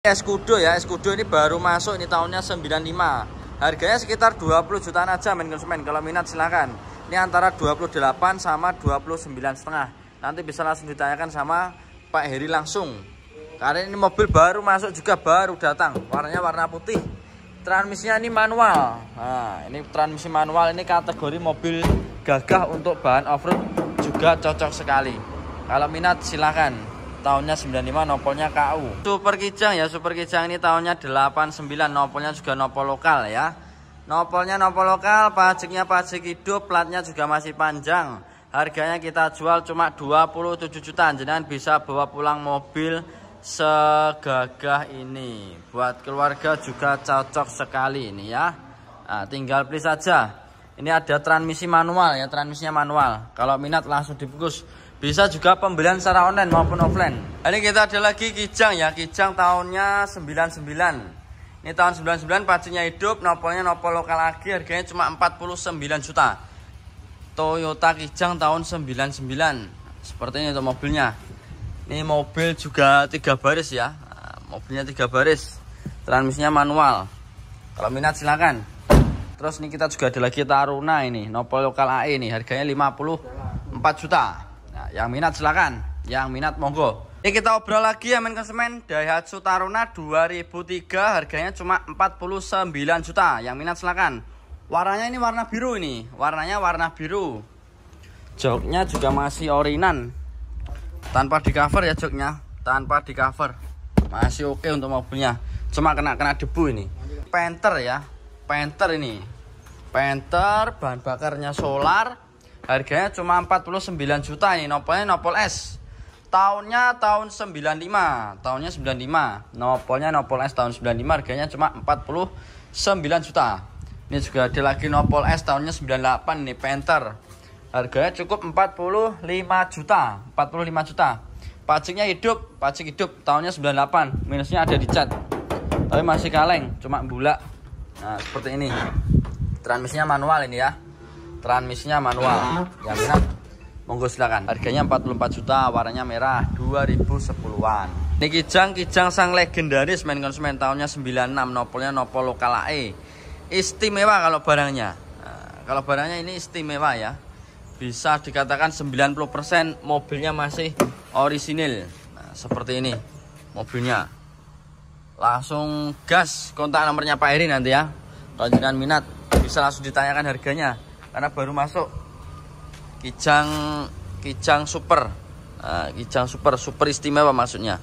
Escudo ya, Escudo ini baru masuk ini tahunnya 95. Harganya sekitar 20 jutaan aja main konsumen. Kalau minat silakan. Ini antara 28 sama 29 setengah. Nanti bisa langsung ditanyakan sama Pak Heri langsung. Karena ini mobil baru masuk juga baru datang. Warnanya warna putih. Transmisinya ini manual. Nah, ini transmisi manual ini kategori mobil gagah untuk bahan off-road juga cocok sekali. Kalau minat silakan tahunnya 95 nopolnya KU Super Kijang ya Super Kijang ini tahunnya 89 nopolnya juga nopol lokal ya. Nopolnya nopol lokal pajaknya pajak hidup platnya juga masih panjang. Harganya kita jual cuma 27 juta jangan bisa bawa pulang mobil segagah ini. Buat keluarga juga cocok sekali ini ya. Nah, tinggal beli saja. Ini ada transmisi manual ya transmisinya manual. Kalau minat langsung dibungkus bisa juga pembelian secara online maupun offline. Ini kita ada lagi Kijang ya, Kijang tahunnya 99. Ini tahun 99 pacunya hidup, nopolnya nopol lokal lagi, harganya cuma 49 juta. Toyota Kijang tahun 99. Seperti ini untuk mobilnya. Ini mobil juga tiga baris ya. Mobilnya tiga baris. Transmisinya manual. Kalau minat silakan. Terus ini kita juga ada lagi Taruna ini, nopol lokal AE ini, harganya 54 juta yang minat silakan. Yang minat monggo. Ini kita obrol lagi ya men konsumen. Daihatsu Taruna 2003 harganya cuma 49 juta. Yang minat silakan. Warnanya ini warna biru ini. Warnanya warna biru. Joknya juga masih orinan. Tanpa di cover ya joknya. Tanpa di cover. Masih oke untuk mobilnya. Cuma kena-kena debu ini. Panther ya. Panther ini. Panther bahan bakarnya solar Harganya cuma 49 juta ini nopolnya nopol S. Tahunnya tahun 95, tahunnya 95. Nopolnya nopol S tahun 95 harganya cuma 49 juta. Ini juga ada lagi nopol S tahunnya 98 nih Panther. Harganya cukup 45 juta, 45 juta. Pajaknya hidup, pajak hidup tahunnya 98. Minusnya ada di cat. Tapi masih kaleng, cuma bulak. Nah, seperti ini. Transmisinya manual ini ya transmisinya manual. Yang minat monggo silakan. Harganya 44 juta warnanya merah 2010-an ini kijang kijang sang legendaris main konsumen tahunnya 96 nopolnya nopol lokal AE istimewa kalau barangnya. Nah, kalau barangnya ini istimewa ya. Bisa dikatakan 90% mobilnya masih orisinil. Nah, seperti ini mobilnya. Langsung gas kontak nomornya Pak Eri nanti ya. Kalau jangan minat bisa langsung ditanyakan harganya karena baru masuk kijang kijang super. Nah, kijang super super istimewa maksudnya.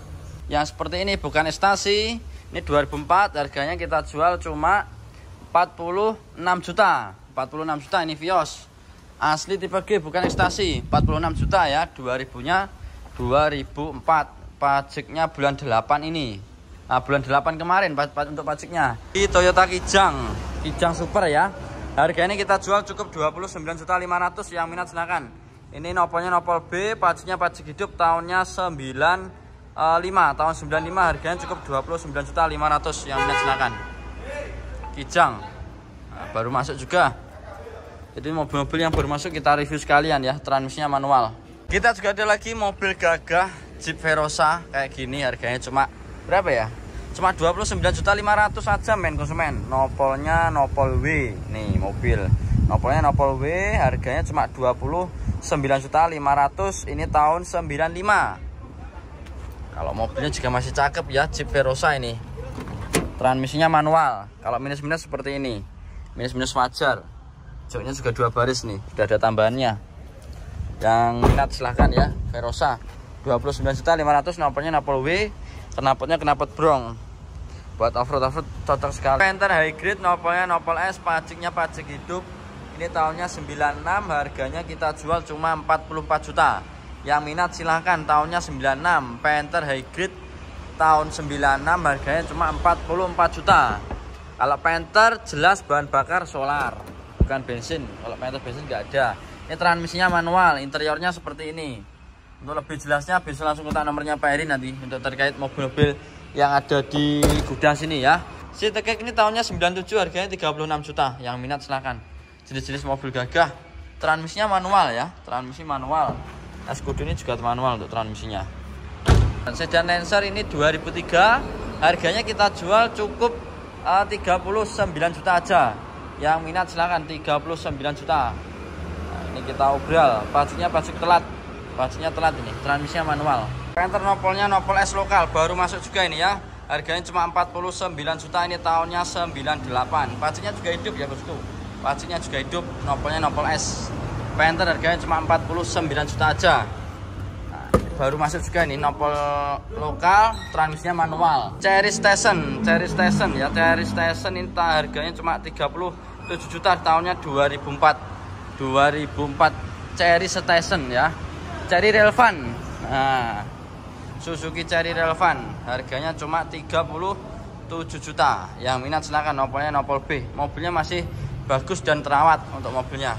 Yang seperti ini bukan estasi ini 2004 harganya kita jual cuma 46 juta. 46 juta ini Vios. Asli tipe G bukan ekstasi 46 juta ya 2000 nya 2004 pajaknya bulan 8 ini. Nah, bulan 8 kemarin untuk pajaknya. Di Toyota Kijang. Kijang super ya Harga ini kita jual cukup 29.500 yang minat silakan. Ini nopolnya nopol B, pajaknya pajak hidup tahunnya 95, tahun 95 harganya cukup 29.500 yang minat silakan. Kijang. Nah, baru masuk juga. Jadi mobil-mobil yang baru masuk kita review sekalian ya, transmisinya manual. Kita juga ada lagi mobil gagah Jeep Verosa kayak gini harganya cuma berapa ya? Cuma 29.500 saja men konsumen. Nopolnya nopol W nih mobil. Nopolnya nopol W harganya cuma 29.500 ini tahun 95 kalau mobilnya juga masih cakep ya Jeep Verosa ini. Transmisinya manual. Kalau minus-minus seperti ini. Minus-minus wajar. Joknya juga dua baris nih sudah ada tambahannya. Yang minat silahkan ya Verosa. 29.500 nopolnya nopol W knalpotnya knalpot brong buat off-road off-road cocok sekali. Panther high grade nopolnya nopol S pajaknya pajak hidup. Ini tahunnya 96 harganya kita jual cuma 44 juta. Yang minat silahkan tahunnya 96 Panther high grade tahun 96 harganya cuma 44 juta. Kalau Panther jelas bahan bakar solar bukan bensin. Kalau Panther bensin nggak ada. Ini transmisinya manual interiornya seperti ini. Untuk lebih jelasnya bisa langsung kontak nomornya Pak Eri nanti. Untuk terkait mobil-mobil yang ada di gudang sini ya. Si tekek ini tahunnya 97 harganya 36 juta. Yang minat silahkan jenis-jenis mobil gagah. Transmisinya manual ya. Transmisi manual. Escudo ini juga manual untuk transmisinya. Dan sedan Lancer ini 2003 harganya kita jual cukup uh, 39 juta aja. Yang minat silahkan 39 juta. Nah, ini kita obral. Pacunya pacu telat pacunya telat ini. Transmisinya manual Panther nopolnya nopol S lokal baru masuk juga ini ya. Harganya cuma 49 juta ini tahunnya 98 pacunya juga hidup ya bosku. Pacunya juga hidup nopolnya nopol S Panther harganya cuma 49 juta aja. Nah, baru masuk juga ini nopol lokal transmisinya manual. Cherry Station Cherry Station ya Cherry Station ini harganya cuma 37 juta tahunnya 2004 2004 Cherry Station ya. Cherry Relevan nah Suzuki Cherry Relevan harganya cuma 37 juta. Yang minat silahkan nopolnya nopol B. Mobilnya masih bagus dan terawat untuk mobilnya